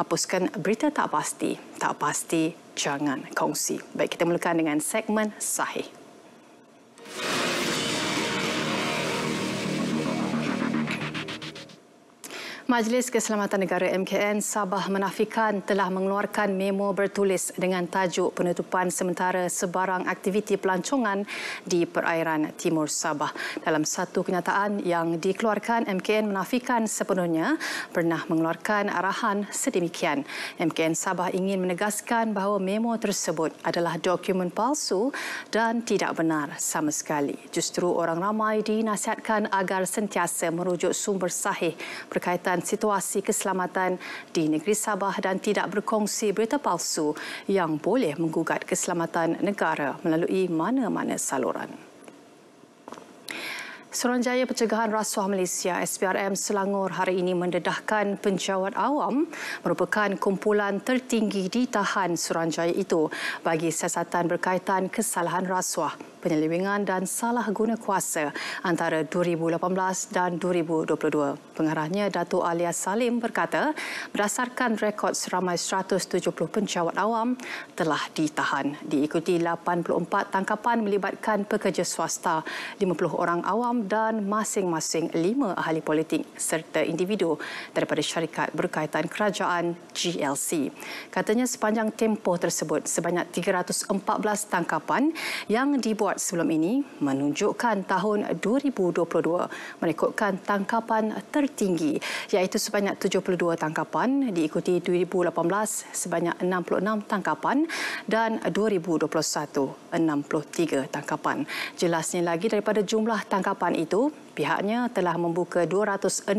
hapuskan berita tak pasti. Tak pasti, jangan kongsi. Baik, kita mulakan dengan segmen sahih. Majlis Keselamatan Negara MKN Sabah menafikan telah mengeluarkan memo bertulis dengan tajuk penutupan sementara sebarang aktiviti pelancongan di perairan Timur Sabah. Dalam satu kenyataan yang dikeluarkan, MKN menafikan sepenuhnya pernah mengeluarkan arahan sedemikian. MKN Sabah ingin menegaskan bahawa memo tersebut adalah dokumen palsu dan tidak benar sama sekali. Justru orang ramai dinasihatkan agar sentiasa merujuk sumber sahih berkaitan situasi keselamatan di negeri Sabah dan tidak berkongsi berita palsu yang boleh menggugat keselamatan negara melalui mana-mana saluran. Suruhanjaya Pencegahan Rasuah Malaysia SPRM Selangor hari ini mendedahkan penjawat awam merupakan kumpulan tertinggi di tahan Suruhanjaya itu bagi siasatan berkaitan kesalahan rasuah penyelewengan dan salah guna kuasa antara 2018 dan 2022. Pengarahnya Datuk Alia Salim berkata, berdasarkan rekod seramai 170 penjawat awam telah ditahan. Diikuti 84 tangkapan melibatkan pekerja swasta, 50 orang awam dan masing-masing 5 ahli politik serta individu daripada syarikat berkaitan kerajaan GLC. Katanya sepanjang tempoh tersebut sebanyak 314 tangkapan yang dibuat sebelum ini menunjukkan tahun 2022 merekodkan tangkapan tertinggi iaitu sebanyak 72 tangkapan diikuti 2018 sebanyak 66 tangkapan dan 2021 63 tangkapan. Jelasnya lagi daripada jumlah tangkapan itu pihaknya telah membuka 269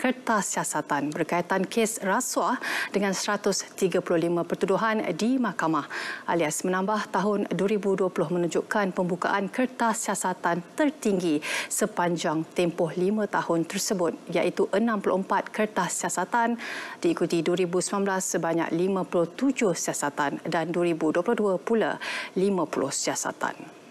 kertas siasatan berkaitan kes rasuah dengan 135 pertuduhan di mahkamah alias menambah tahun 2020 menunjukkan pembukaan kertas siasatan tertinggi sepanjang tempoh 5 tahun tersebut iaitu 64 kertas siasatan diikuti 2019 sebanyak 57 siasatan dan 2022 pula 50 siasatan.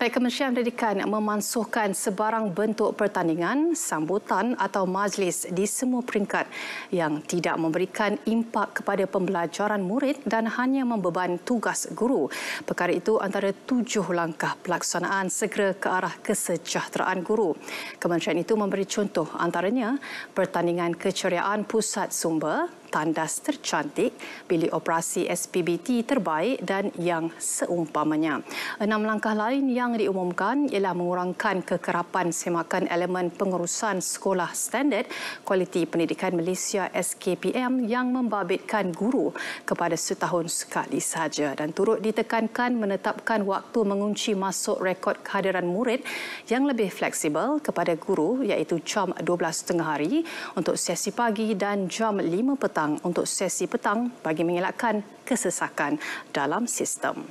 Baik, Kementerian Pendidikan memansuhkan sebarang bentuk pertandingan, sambutan atau majlis di semua peringkat yang tidak memberikan impak kepada pembelajaran murid dan hanya membeban tugas guru. Perkara itu antara tujuh langkah pelaksanaan segera ke arah kesejahteraan guru. Kementerian itu memberi contoh antaranya pertandingan keceriaan pusat sumber, tandas tercantik, bilik operasi SPBT terbaik dan yang seumpamanya. Enam langkah lain yang diumumkan ialah mengurangkan kekerapan semakan elemen pengurusan sekolah standard kualiti pendidikan Malaysia SKPM yang membabitkan guru kepada setahun sekali sahaja dan turut ditekankan menetapkan waktu mengunci masuk rekod kehadiran murid yang lebih fleksibel kepada guru iaitu jam 12.30 hari untuk sesi pagi dan jam 5 petang petang untuk sesi petang bagi mengelakkan kesesakan dalam sistem.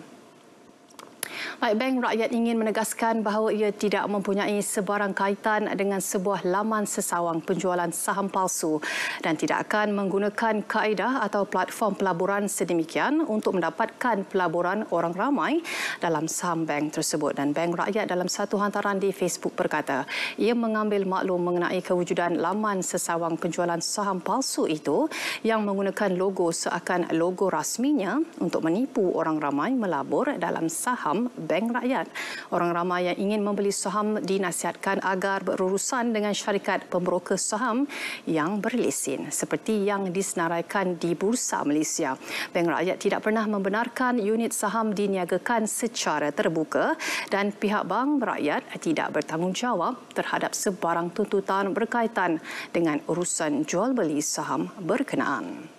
Baik, Bank Rakyat ingin menegaskan bahawa ia tidak mempunyai sebarang kaitan dengan sebuah laman sesawang penjualan saham palsu dan tidak akan menggunakan kaedah atau platform pelaburan sedemikian untuk mendapatkan pelaburan orang ramai dalam saham bank tersebut. Dan Bank Rakyat dalam satu hantaran di Facebook berkata, ia mengambil maklum mengenai kewujudan laman sesawang penjualan saham palsu itu yang menggunakan logo seakan logo rasminya untuk menipu orang ramai melabur dalam saham Bank Rakyat. Orang ramai yang ingin membeli saham dinasihatkan agar berurusan dengan syarikat pemberoka saham yang berlesen seperti yang disenaraikan di Bursa Malaysia. Bank Rakyat tidak pernah membenarkan unit saham diniagakan secara terbuka dan pihak Bank Rakyat tidak bertanggungjawab terhadap sebarang tuntutan berkaitan dengan urusan jual beli saham berkenaan.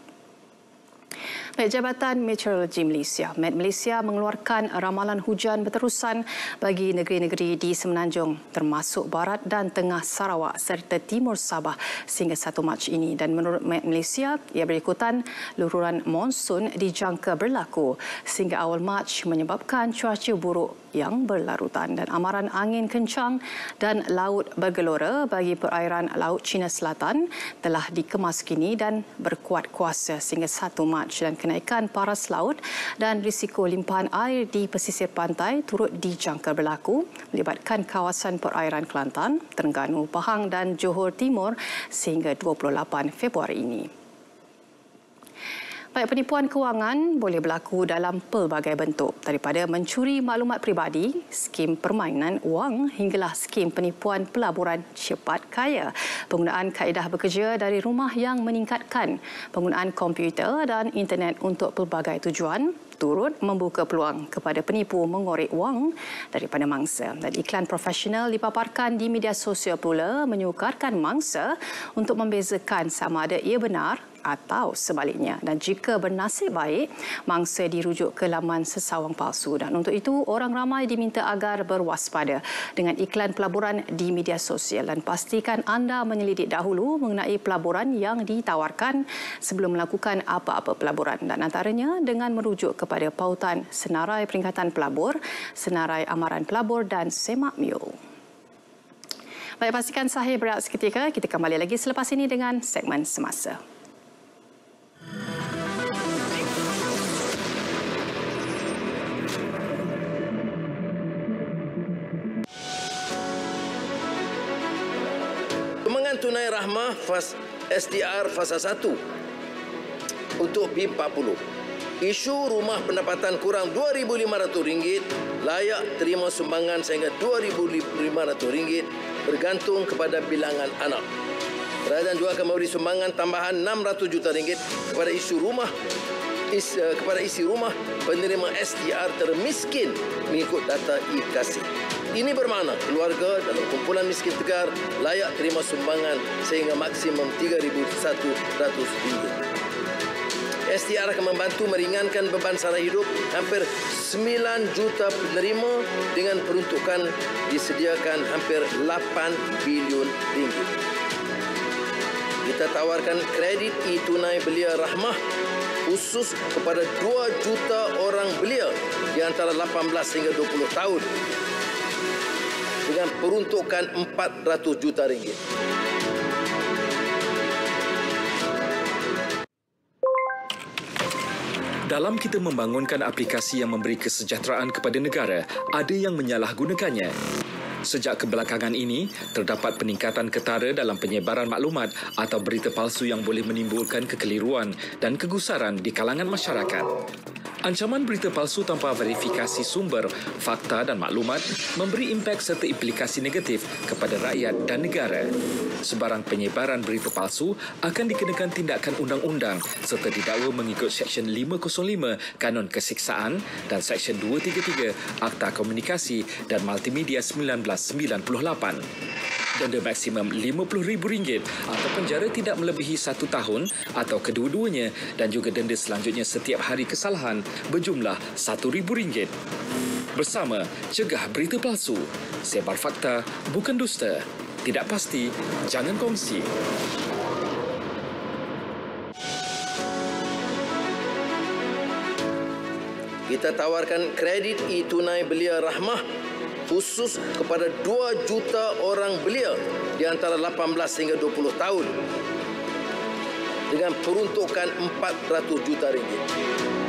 Baik, Jabatan Meteorologi Malaysia, Met Malaysia mengeluarkan ramalan hujan berterusan bagi negeri-negeri di Semenanjung termasuk Barat dan Tengah Sarawak serta Timur Sabah sehingga 1 Mac ini. Dan menurut Met Malaysia, ia berikutan lururan monsun dijangka berlaku sehingga awal Mac menyebabkan cuaca buruk yang berlarutan dan amaran angin kencang dan laut bergelora bagi perairan Laut Cina Selatan telah dikemas kini dan berkuat kuasa sehingga 1 Mac dan kena kenaikan paras laut dan risiko limpahan air di pesisir pantai turut dijangka berlaku melibatkan kawasan perairan Kelantan, Terengganu, Pahang dan Johor Timur sehingga 28 Februari ini. Baik penipuan kewangan boleh berlaku dalam pelbagai bentuk daripada mencuri maklumat peribadi, skim permainan wang hinggalah skim penipuan pelaburan cepat kaya. Penggunaan kaedah bekerja dari rumah yang meningkatkan penggunaan komputer dan internet untuk pelbagai tujuan turut membuka peluang kepada penipu mengorek wang daripada mangsa. Dan iklan profesional dipaparkan di media sosial pula menyukarkan mangsa untuk membezakan sama ada ia benar atau sebaliknya. Dan jika bernasib baik, mangsa dirujuk ke laman sesawang palsu. Dan untuk itu, orang ramai diminta agar berwaspada dengan iklan pelaburan di media sosial dan pastikan anda menyelidik dahulu mengenai pelaburan yang ditawarkan sebelum melakukan apa-apa pelaburan. Dan antaranya dengan merujuk ke kepada pautan senarai peringkatan pelabur, senarai amaran pelabur dan semak mule. Baik, pastikan sahih berat seketika. Kita kembali lagi selepas ini dengan segmen semasa. Kemengan tunai rahmah fas SDR fasa 1 untuk B40 isu rumah pendapatan kurang RM2,500 layak terima sumbangan sehingga RM2,500 bergantung kepada bilangan anak. Kerajaan juga akan memberi sumbangan tambahan RM600 juta ringgit kepada isu rumah is, uh, kepada isi rumah penerima SDR termiskin mengikut data IKASI. Ini bermakna keluarga dalam kumpulan miskin tegar layak terima sumbangan sehingga maksimum RM3,100. STR akan membantu meringankan beban sara hidup hampir 9 juta penerima dengan peruntukan disediakan hampir 8 bilion ringgit. Kita tawarkan kredit e-tunai belia rahmah khusus kepada 2 juta orang belia di antara 18 hingga 20 tahun dengan peruntukan 400 juta ringgit. Dalam kita membangunkan aplikasi yang memberi kesejahteraan kepada negara, ada yang menyalahgunakannya. Sejak kebelakangan ini, terdapat peningkatan ketara dalam penyebaran maklumat atau berita palsu yang boleh menimbulkan kekeliruan dan kegusaran di kalangan masyarakat. Ancaman berita palsu tanpa verifikasi sumber, fakta dan maklumat memberi impak serta implikasi negatif kepada rakyat dan negara. Sebarang penyebaran berita palsu akan dikenakan tindakan undang-undang serta didakwa mengikut Seksyen 505 Kanun Kesiksaan dan Seksyen 233 Akta Komunikasi dan Multimedia 1998 denda maksimum RM50,000 atau penjara tidak melebihi satu tahun atau kedua-duanya dan juga denda selanjutnya setiap hari kesalahan berjumlah RM1,000. Bersama, cegah berita palsu. Sebar fakta, bukan dusta. Tidak pasti, jangan kongsi. Kita tawarkan kredit e-tunai belia rahmah khusus kepada 2 juta orang belia di antara 18 hingga 20 tahun dengan peruntukan 400 juta ringgit.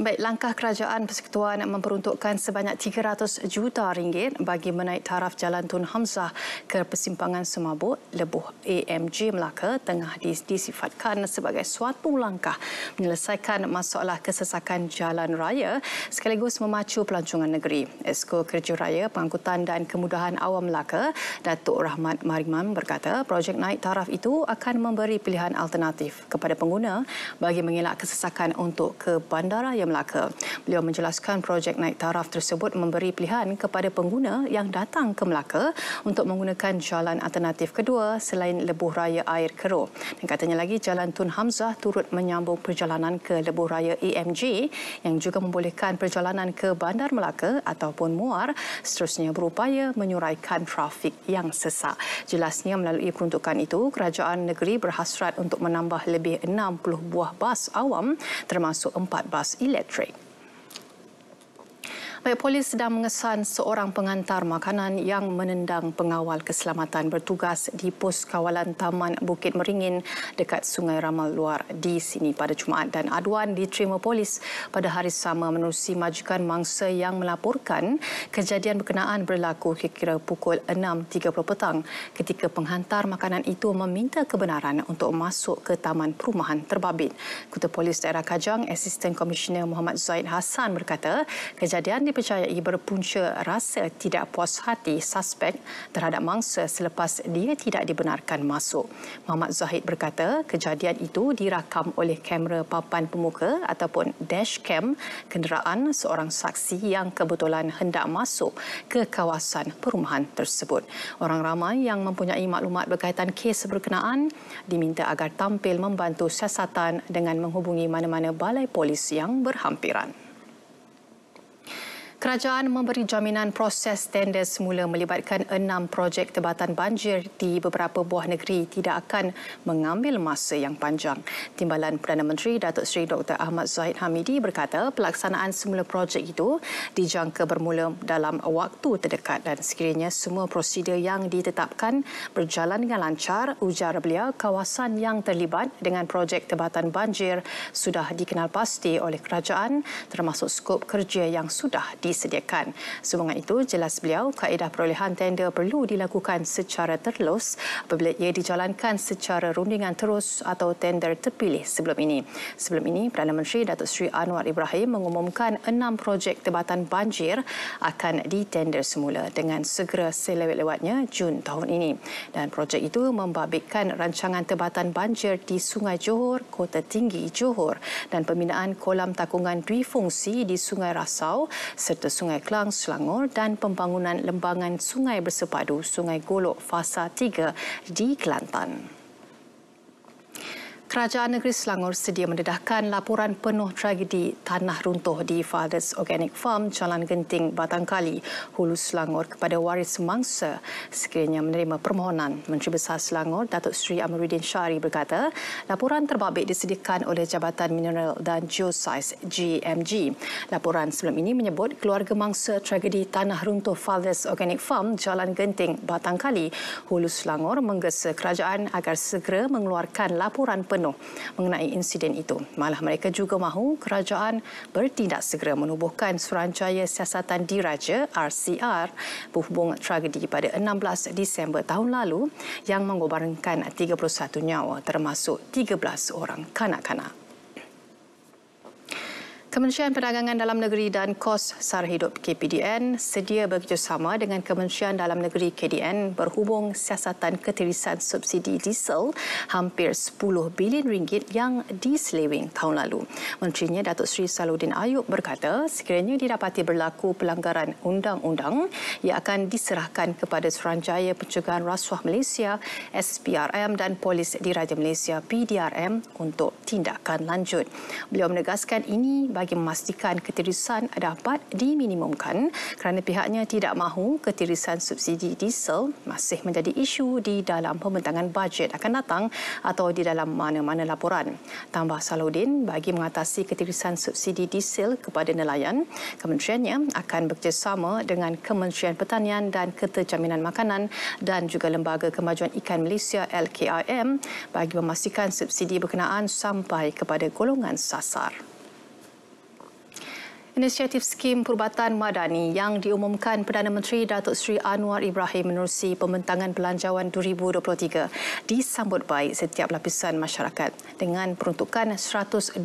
Baik, langkah kerajaan persekutuan memperuntukkan sebanyak 300 juta ringgit bagi menaik taraf Jalan Tun Hamzah ke persimpangan Semabut, Lebuh AMG Melaka tengah disifatkan sebagai suatu langkah menyelesaikan masalah kesesakan jalan raya sekaligus memacu pelancongan negeri. Esko Kerja Raya Pengangkutan dan Kemudahan Awam Melaka, Datuk Rahmat Mariman berkata projek naik taraf itu akan memberi pilihan alternatif kepada pengguna bagi mengelak kesesakan untuk ke bandara yang Melaka. Beliau menjelaskan projek naik taraf tersebut memberi pilihan kepada pengguna yang datang ke Melaka untuk menggunakan jalan alternatif kedua selain lebuh raya air keruh. Dan katanya lagi Jalan Tun Hamzah turut menyambung perjalanan ke lebuh raya EMG yang juga membolehkan perjalanan ke Bandar Melaka ataupun Muar seterusnya berupaya menyuraikan trafik yang sesak. Jelasnya melalui peruntukan itu, kerajaan negeri berhasrat untuk menambah lebih 60 buah bas awam termasuk 4 bas elektrik. fair trade. Baik, polis sedang mengesan seorang pengantar makanan yang menendang pengawal keselamatan bertugas di pos kawalan Taman Bukit Meringin dekat Sungai Ramal Luar di sini pada Jumaat dan aduan diterima polis pada hari sama menerusi majukan mangsa yang melaporkan kejadian berkenaan berlaku kira-kira pukul 6.30 petang ketika penghantar makanan itu meminta kebenaran untuk masuk ke Taman Perumahan Terbabit. Ketua Polis Daerah Kajang, Asisten Komisioner Muhammad Zaid Hassan berkata, kejadian dipercayai berpunca rasa tidak puas hati suspek terhadap mangsa selepas dia tidak dibenarkan masuk. Muhammad Zahid berkata kejadian itu dirakam oleh kamera papan pemuka ataupun dashcam kenderaan seorang saksi yang kebetulan hendak masuk ke kawasan perumahan tersebut. Orang ramai yang mempunyai maklumat berkaitan kes berkenaan diminta agar tampil membantu siasatan dengan menghubungi mana-mana balai polis yang berhampiran. Kerajaan memberi jaminan proses tender semula melibatkan enam projek tebatan banjir di beberapa buah negeri tidak akan mengambil masa yang panjang. Timbalan Perdana Menteri Datuk Seri Dr. Ahmad Zahid Hamidi berkata pelaksanaan semula projek itu dijangka bermula dalam waktu terdekat dan sekiranya semua prosedur yang ditetapkan berjalan dengan lancar, ujar beliau kawasan yang terlibat dengan projek tebatan banjir sudah dikenal pasti oleh kerajaan termasuk skop kerja yang sudah di disediakan. Sumbangan itu jelas beliau kaedah perolehan tender perlu dilakukan secara terlus apabila ia dijalankan secara rundingan terus atau tender terpilih sebelum ini. Sebelum ini, Perdana Menteri Datuk Seri Anwar Ibrahim mengumumkan enam projek tebatan banjir akan ditender semula dengan segera selewat-lewatnya Jun tahun ini. Dan projek itu membabitkan rancangan tebatan banjir di Sungai Johor, Kota Tinggi Johor dan pembinaan kolam takungan fungsi di Sungai Rasau serta serta Sungai Klang, Selangor dan pembangunan lembangan sungai bersepadu Sungai Golok Fasa 3 di Kelantan. Kerajaan Negeri Selangor sedia mendedahkan laporan penuh tragedi tanah runtuh di Fathers Organic Farm, Jalan Genting, Batangkali, Hulu Selangor kepada waris mangsa sekiranya menerima permohonan. Menteri Besar Selangor, Datuk Seri Amiruddin Syari berkata, laporan terbabit disediakan oleh Jabatan Mineral dan Geoscience GMG. Laporan sebelum ini menyebut keluarga mangsa tragedi tanah runtuh Fathers Organic Farm, Jalan Genting, Batangkali, Hulu Selangor menggesa kerajaan agar segera mengeluarkan laporan penuh penuh mengenai insiden itu. Malah mereka juga mahu kerajaan bertindak segera menubuhkan Suruhanjaya Siasatan Diraja RCR berhubung tragedi pada 16 Disember tahun lalu yang mengobarkan 31 nyawa termasuk 13 orang kanak-kanak. Kementerian Perdagangan Dalam Negeri dan Kos Sara Hidup KPDN sedia bekerjasama dengan Kementerian Dalam Negeri KDN berhubung siasatan ketirisan subsidi diesel hampir 10 bilion ringgit yang diseleweng tahun lalu. Menterinya Datuk Seri Saludin Ayub berkata sekiranya didapati berlaku pelanggaran undang-undang ia akan diserahkan kepada Suruhanjaya Pencegahan Rasuah Malaysia SPRM dan Polis Diraja Malaysia PDRM untuk tindakan lanjut. Beliau menegaskan ini bagi memastikan ketirisan dapat diminimumkan kerana pihaknya tidak mahu ketirisan subsidi diesel masih menjadi isu di dalam pembentangan bajet akan datang atau di dalam mana-mana laporan. Tambah Saludin, bagi mengatasi ketirisan subsidi diesel kepada nelayan, kementeriannya akan bekerjasama dengan Kementerian Pertanian dan Keterjaminan Makanan dan juga Lembaga Kemajuan Ikan Malaysia LKIM bagi memastikan subsidi berkenaan sampai kepada golongan sasar. Inisiatif skim perubatan madani yang diumumkan Perdana Menteri Datuk Seri Anwar Ibrahim menerusi pembentangan belanjawan 2023 disambut baik setiap lapisan masyarakat dengan peruntukan 120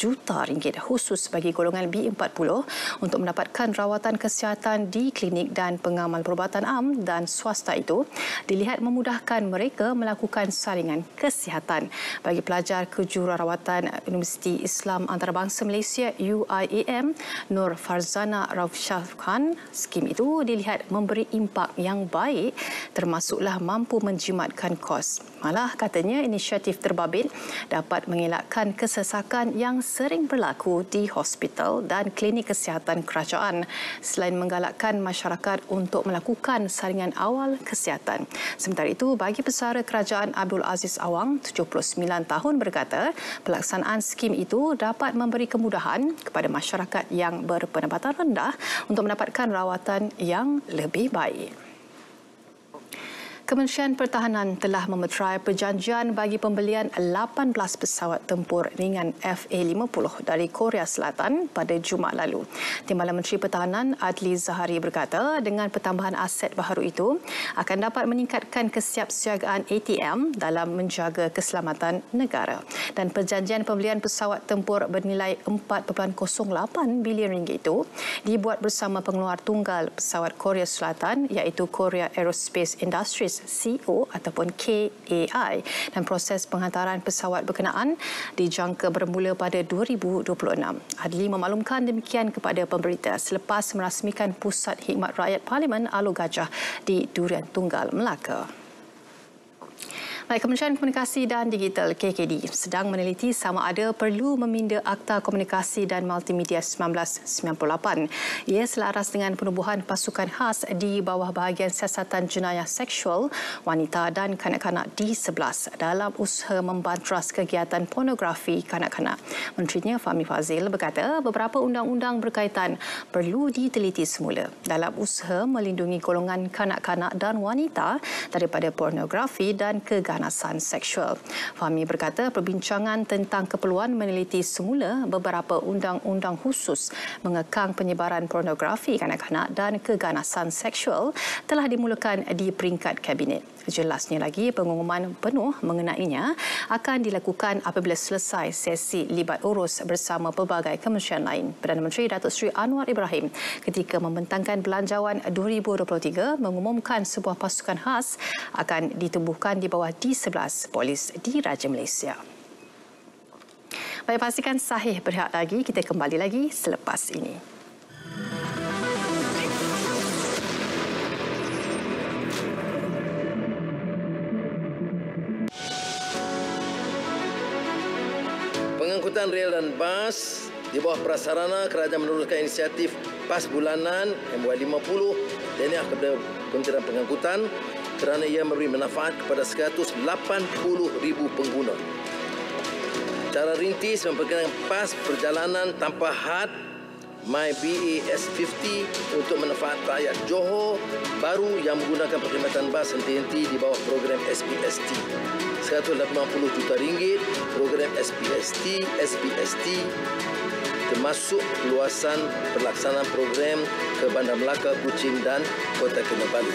juta ringgit khusus bagi golongan B40 untuk mendapatkan rawatan kesihatan di klinik dan pengamal perubatan am dan swasta itu dilihat memudahkan mereka melakukan saringan kesihatan. Bagi pelajar kejururawatan Universiti Islam Antarabangsa Malaysia UIAM UITM Nur Farzana Raufshah Khan. Skim itu dilihat memberi impak yang baik termasuklah mampu menjimatkan kos. Malah katanya inisiatif terbabit dapat mengelakkan kesesakan yang sering berlaku di hospital dan klinik kesihatan kerajaan selain menggalakkan masyarakat untuk melakukan saringan awal kesihatan. Sementara itu, bagi pesara kerajaan Abdul Aziz Awang, 79 tahun berkata, pelaksanaan skim itu dapat memberi kemudahan kepada masyarakat masyarakat yang berpendapatan rendah untuk mendapatkan rawatan yang lebih baik. Kementerian Pertahanan telah memeterai perjanjian bagi pembelian 18 pesawat tempur ringan FA-50 dari Korea Selatan pada Jumaat lalu. Timbalan Menteri Pertahanan Adli Zahari berkata dengan pertambahan aset baharu itu akan dapat meningkatkan kesiapsiagaan ATM dalam menjaga keselamatan negara. Dan perjanjian pembelian pesawat tempur bernilai 4.08 bilion ringgit itu dibuat bersama pengeluar tunggal pesawat Korea Selatan iaitu Korea Aerospace Industries CO ataupun KAI dan proses penghantaran pesawat berkenaan dijangka bermula pada 2026. Adli memaklumkan demikian kepada pemberita selepas merasmikan Pusat Hikmat Rakyat Parlimen Alu Gajah di Durian Tunggal, Melaka. Baik, Kementerian Komunikasi dan Digital KKD sedang meneliti sama ada perlu meminda Akta Komunikasi dan Multimedia 1998. Ia selaras dengan penubuhan pasukan khas di bawah bahagian siasatan jenayah seksual wanita dan kanak-kanak di 11 dalam usaha membantras kegiatan pornografi kanak-kanak. Menterinya Fahmi Fazil berkata beberapa undang-undang berkaitan perlu diteliti semula dalam usaha melindungi golongan kanak-kanak dan wanita daripada pornografi dan kegagalan keganasan seksual. Fahmi berkata perbincangan tentang keperluan meneliti semula beberapa undang-undang khusus mengekang penyebaran pornografi kanak-kanak dan keganasan seksual telah dimulakan di peringkat kabinet. Jelasnya lagi pengumuman penuh mengenainya akan dilakukan apabila selesai sesi libat urus bersama pelbagai kementerian lain. Perdana Menteri Datuk Seri Anwar Ibrahim ketika membentangkan belanjawan 2023 mengumumkan sebuah pasukan khas akan ditubuhkan di bawah D11 Polis di Raja Malaysia. Baik, pastikan sahih berhak lagi. Kita kembali lagi selepas ini. Pengangkutan rel dan bas di bawah prasarana kerajaan meneruskan inisiatif PAS bulanan MY50 dan kepada Kementerian Pengangkutan kerana ia memberi manfaat kepada 180,000 pengguna. Cara rintis memperkenalkan PAS perjalanan tanpa had My BAS50 untuk manfaat rakyat Johor baru yang menggunakan perkhidmatan bas henti-henti di bawah program SPST. 180 juta ringgit program SPST, SPST termasuk luasan pelaksanaan program ke Bandar Melaka, Kuching dan Kota Kinabalu.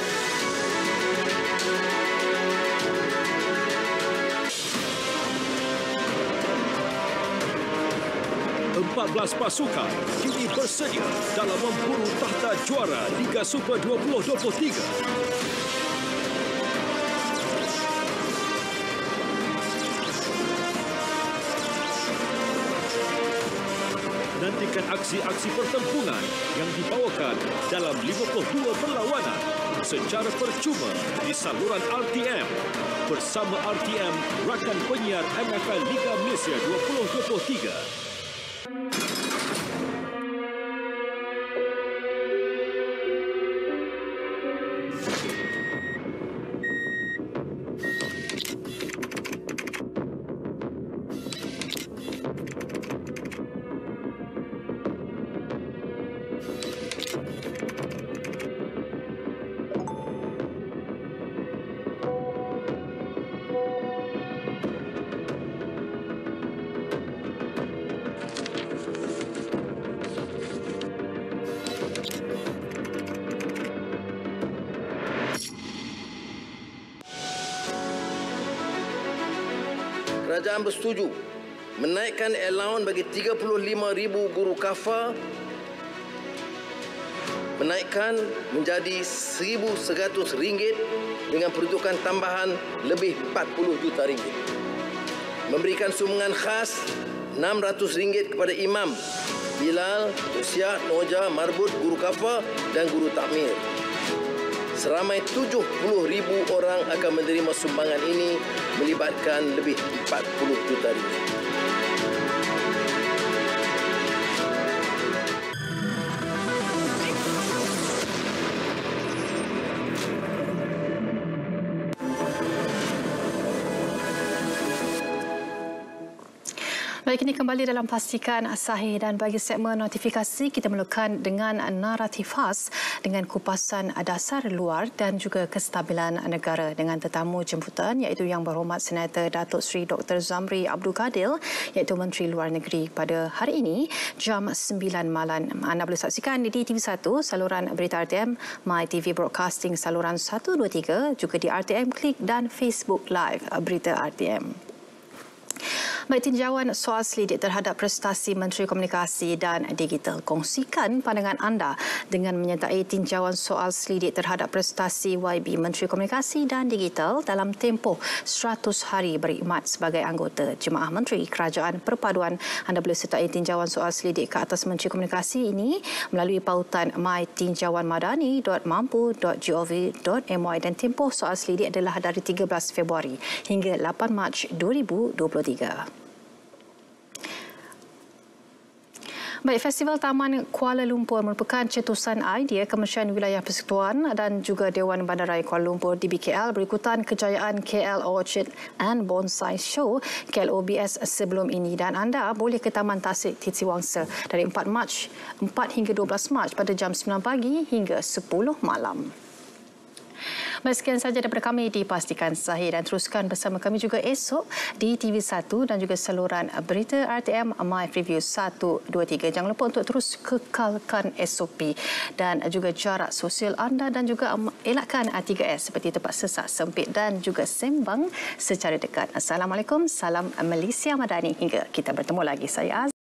14 pasukan kini bersedia dalam memburu tahta juara Liga Super 2023. Nantikan aksi-aksi pertempuran yang dibawakan dalam 52 perlawanan secara percuma di saluran RTM bersama RTM rakan penyiar MFL Liga Malaysia 2023. Kerajaan bersetuju menaikkan allowance bagi 35,000 guru kafa menaikkan menjadi RM1,100 dengan peruntukan tambahan lebih 40 juta ringgit. Memberikan sumbangan khas RM600 kepada imam, Bilal, Usia, Noja, Marbut, Guru Kafa dan Guru Takmir. Seramai 70 ribu orang akan menerima sumbangan ini melibatkan lebih 40 juta ringgit. Baik, ini kembali dalam pastikan sahih dan bagi segmen notifikasi kita mulakan dengan naratif khas dengan kupasan dasar luar dan juga kestabilan negara dengan tetamu jemputan iaitu Yang Berhormat Senator Datuk Seri Dr. Zamri Abdul Kadir iaitu Menteri Luar Negeri pada hari ini jam 9 malam. Anda boleh saksikan di TV1 saluran berita RTM, My TV Broadcasting saluran 123 juga di RTM Klik dan Facebook Live berita RTM. Baik tinjauan soal selidik terhadap prestasi Menteri Komunikasi dan Digital. Kongsikan pandangan anda dengan menyertai tinjauan soal selidik terhadap prestasi YB Menteri Komunikasi dan Digital dalam tempoh 100 hari berkhidmat sebagai anggota Jemaah Menteri Kerajaan Perpaduan. Anda boleh sertai tinjauan soal selidik ke atas Menteri Komunikasi ini melalui pautan mytinjauanmadani.mampu.gov.my dan tempoh soal selidik adalah dari 13 Februari hingga 8 Mac 2023. Baik, Festival Taman Kuala Lumpur merupakan cetusan idea Kementerian Wilayah Persekutuan dan juga Dewan Bandaraya Kuala Lumpur DBKL berikutan kejayaan KL Orchid and Bonsai Show KLOBS sebelum ini dan anda boleh ke Taman Tasik Titi Wangsa dari 4 Mac 4 hingga 12 Mac pada jam 9 pagi hingga 10 malam. Meskian saja daripada kami dipastikan sahih dan teruskan bersama kami juga esok di TV1 dan juga saluran berita RTM My Preview 123. Jangan lupa untuk terus kekalkan SOP dan juga jarak sosial anda dan juga elakkan 3S seperti tempat sesak sempit dan juga sembang secara dekat. Assalamualaikum, salam Malaysia Madani hingga kita bertemu lagi. Saya Az.